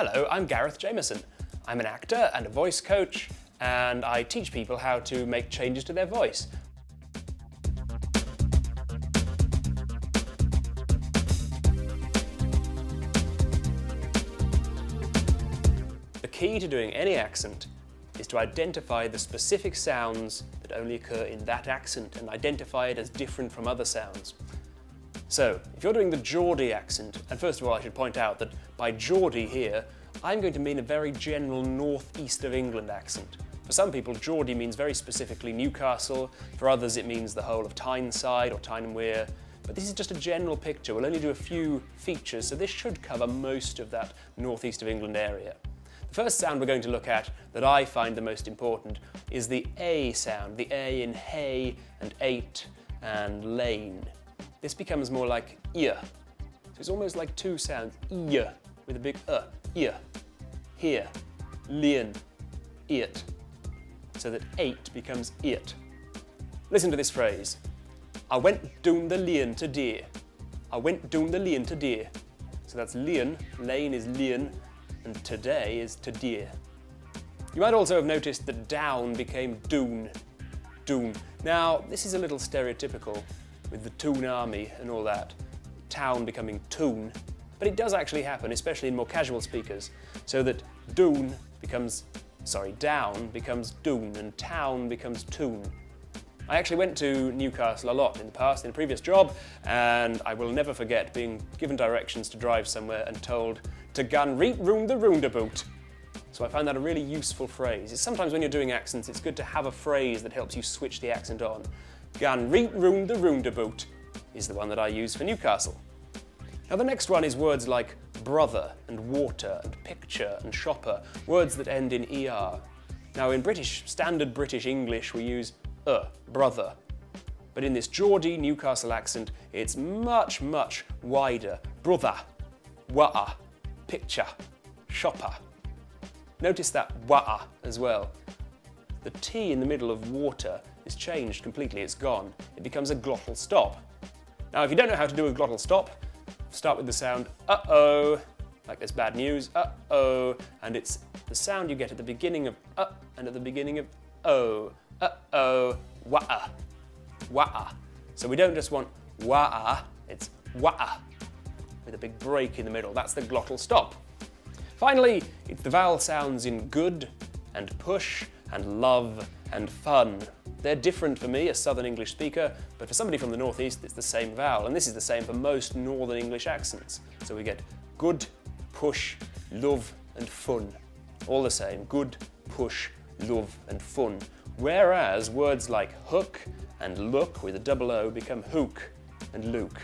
Hello, I'm Gareth Jameson. I'm an actor and a voice coach, and I teach people how to make changes to their voice. The key to doing any accent is to identify the specific sounds that only occur in that accent and identify it as different from other sounds. So, if you're doing the Geordie accent, and first of all I should point out that by Geordie here, I'm going to mean a very general northeast of England accent. For some people, Geordie means very specifically Newcastle, for others it means the whole of Tyneside or Tyne and Wear, but this is just a general picture. We'll only do a few features, so this should cover most of that northeast of England area. The first sound we're going to look at that I find the most important is the A sound, the A in hay and eight and lane. This becomes more like ear. So it's almost like two sounds, ear, with a big uh, ear, here, lien, it. So that eight becomes it. Listen to this phrase. I went down the lane today. I went down the lane today. So that's lien, lane is lien, and today is today. You might also have noticed that down became doon, doon. Now, this is a little stereotypical with the Toon Army and all that, town becoming toon, but it does actually happen, especially in more casual speakers, so that doon becomes, sorry, down becomes doon and town becomes toon. I actually went to Newcastle a lot in the past, in a previous job, and I will never forget being given directions to drive somewhere and told to gun reet round the roundabout. So I found that a really useful phrase. Sometimes when you're doing accents, it's good to have a phrase that helps you switch the accent on. Gan reet round the roundabout is the one that I use for Newcastle. Now the next one is words like brother and water and picture and shopper, words that end in er. Now in British, standard British English we use uh, brother. But in this Geordie Newcastle accent, it's much, much wider. Brother, wa'a, picture, shopper. Notice that wa'a as well. The T in the middle of water is changed completely, it's gone. It becomes a glottal stop. Now, if you don't know how to do a glottal stop, start with the sound uh-oh, like there's bad news, uh-oh, and it's the sound you get at the beginning of uh and at the beginning of oh, uh-oh, wa'a, wa'a. So we don't just want wah-ah, it's wah-ah, with a big break in the middle. That's the glottal stop. Finally, it's the vowel sounds in good and push and love and fun. They're different for me, a Southern English speaker, but for somebody from the Northeast, it's the same vowel, and this is the same for most Northern English accents. So we get good, push, love, and fun. All the same, good, push, love, and fun. Whereas words like hook and look with a double O become hook and luke.